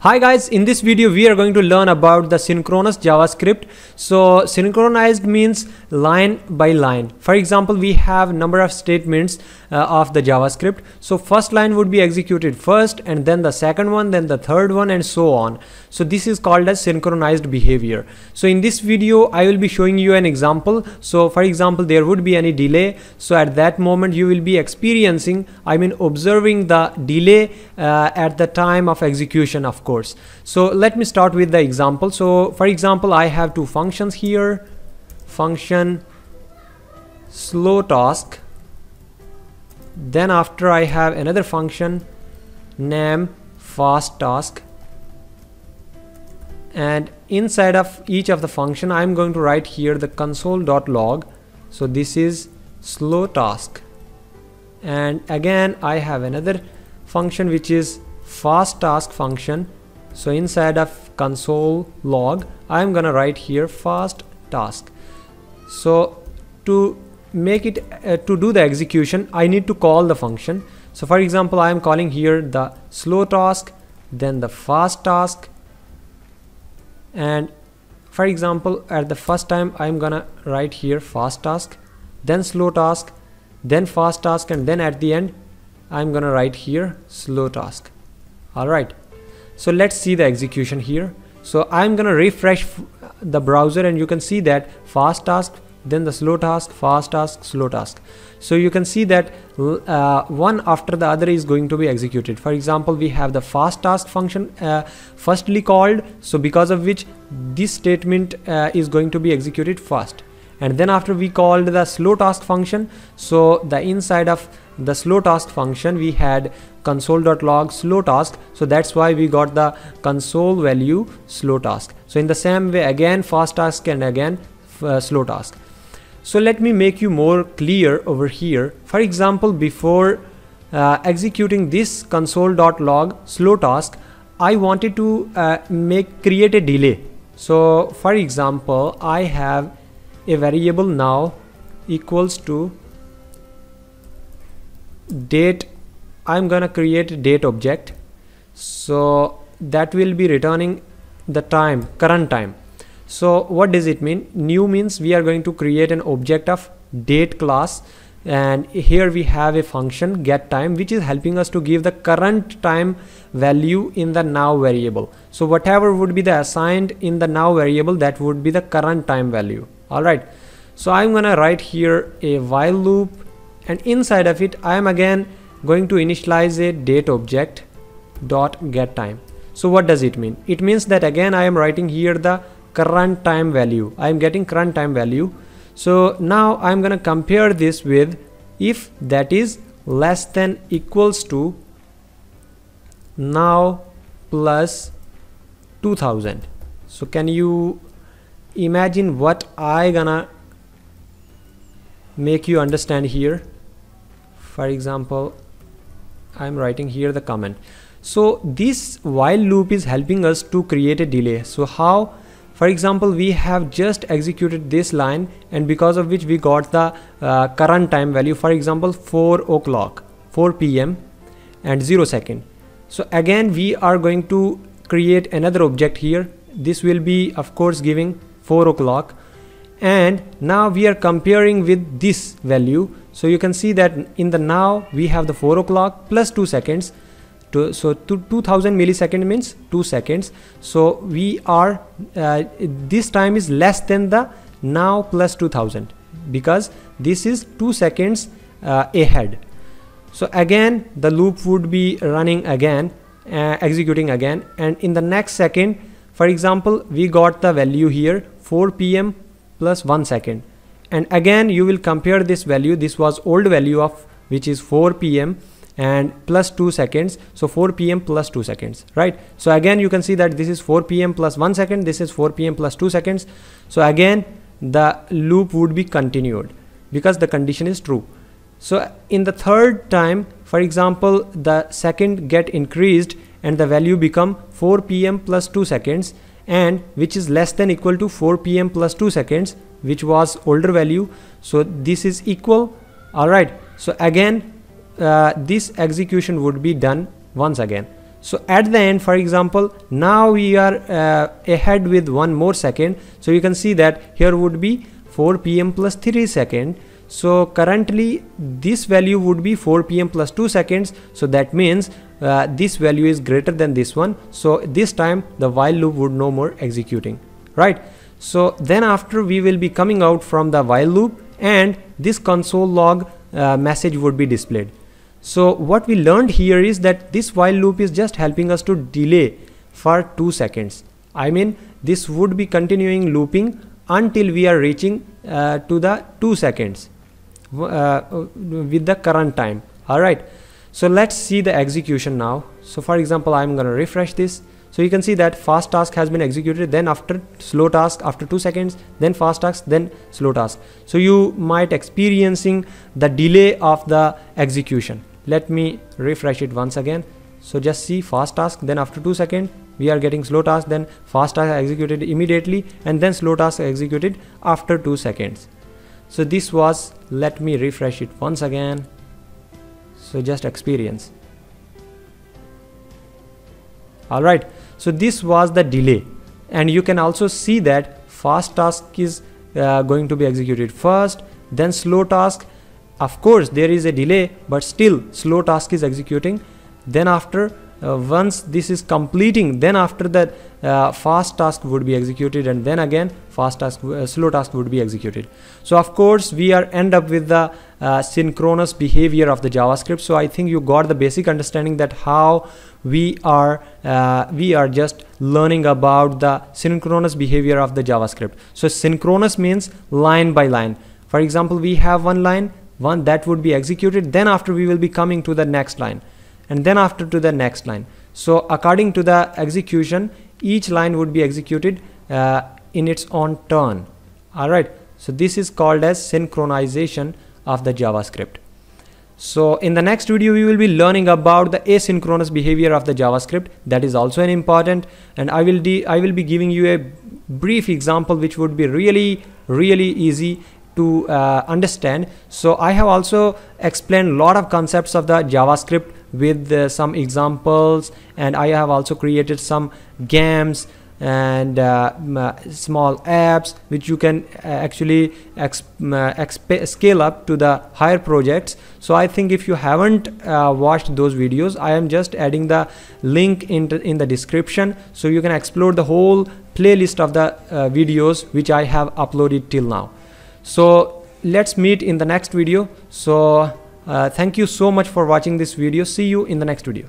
Hi guys, in this video we are going to learn about the synchronous JavaScript. So synchronized means line by line. For example, we have number of statements uh, of the JavaScript. So first line would be executed first and then the second one, then the third one and so on. So this is called as synchronized behavior. So in this video, I will be showing you an example. So for example, there would be any delay. So at that moment you will be experiencing, I mean observing the delay uh, at the time of execution of course. So let me start with the example. So for example I have two functions here. Function slow task. Then after I have another function name fast task. And inside of each of the function I'm going to write here the console.log so this is slow task. And again I have another function which is fast task function. So inside of console log I'm gonna write here fast task. So to make it uh, to do the execution I need to call the function. So for example I am calling here the slow task then the fast task. And for example at the first time I'm gonna write here fast task then slow task then fast task and then at the end I'm gonna write here slow task alright so let's see the execution here. So I'm gonna refresh the browser and you can see that fast task then the slow task fast task slow task. So you can see that uh, one after the other is going to be executed. For example we have the fast task function uh, firstly called so because of which this statement uh, is going to be executed first. And then after we called the slow task function so the inside of the slow task function we had console.log slow task. So that's why we got the console value slow task. So in the same way again fast task and again uh, slow task. So let me make you more clear over here. For example before uh, executing this console.log slow task I wanted to uh, make create a delay. So for example I have a variable now equals to date I'm gonna create a date object. So that will be returning the time current time. So what does it mean? New means we are going to create an object of date class and here we have a function get time which is helping us to give the current time value in the now variable. So whatever would be the assigned in the now variable that would be the current time value. All right. So i'm gonna write here a while loop and inside of it I am again going to initialize a date object dot get time. So what does it mean? It means that again I am writing here the current time value. I am getting current time value. So now I'm gonna compare this with if that is less than equals to now plus 2000 so can you imagine what I gonna make you understand here for example I'm writing here the comment. So this while loop is helping us to create a delay. So how for example we have just executed this line and because of which we got the uh, current time value for example 4 o'clock 4 p.m. and 0 second. So again we are going to create another object here. This will be of course giving 4 o'clock. And now we are comparing with this value so you can see that in the now we have the 4 o'clock plus 2 seconds. To, so to 2000 millisecond means 2 seconds. So we are uh, this time is less than the now plus 2000 because this is 2 seconds uh, ahead. So again the loop would be running again uh, executing again. And in the next second for example we got the value here 4 pm plus 1 second and again you will compare this value. This was old value of which is 4 pm and plus 2 seconds. So 4 pm plus 2 seconds right? So again you can see that this is 4 pm plus 1 second. This is 4 pm plus 2 seconds. So again the loop would be continued because the condition is true. So in the third time for example the second get increased and the value become 4 pm plus 2 seconds and which is less than equal to 4 pm plus 2 seconds which was older value. So this is equal all right. So again uh, this execution would be done once again. So at the end for example now we are uh, ahead with one more second. So you can see that here would be 4 pm plus 3 second so currently this value would be 4 pm plus 2 seconds. So that means uh, this value is greater than this one. So this time the while loop would no more executing right? So then after we will be coming out from the while loop and this console log uh, message would be displayed. So what we learned here is that this while loop is just helping us to delay for 2 seconds. I mean this would be continuing looping until we are reaching uh, to the 2 seconds uh, with the current time. All right. So let's see the execution now. So for example i'm going to refresh this. So you can see that fast task has been executed then after slow task after two seconds then fast task then slow task. So you might experiencing the delay of the execution. Let me refresh it once again. So just see fast task then after two seconds we are getting slow task then fast task executed immediately and then slow task executed after two seconds so this was let me refresh it once again. So just experience. All right so this was the delay. And you can also see that fast task is uh, going to be executed first then slow task. Of course there is a delay but still slow task is executing. Then after uh, once this is completing then after that uh, fast task would be executed and then again fast task uh, slow task would be executed. So of course we are end up with the uh, synchronous behavior of the javascript. So i think you got the basic understanding that how we are uh, we are just learning about the synchronous behavior of the javascript. So synchronous means line by line. For example we have one line one that would be executed then after we will be coming to the next line and then after to the next line. So according to the execution each line would be executed uh, in its own turn. All right so this is called as synchronization of the javascript. So in the next video we will be learning about the asynchronous behavior of the javascript. That is also an important. And i will i will be giving you a brief example which would be really really easy to uh, understand. So i have also explained a lot of concepts of the javascript with uh, some examples and I have also created some games and uh, small apps which you can uh, actually uh, scale up to the higher projects. So i think if you haven't uh, watched those videos i am just adding the link in, in the description so you can explore the whole playlist of the uh, videos which i have uploaded till now. So let's meet in the next video. So uh, thank you so much for watching this video. See you in the next video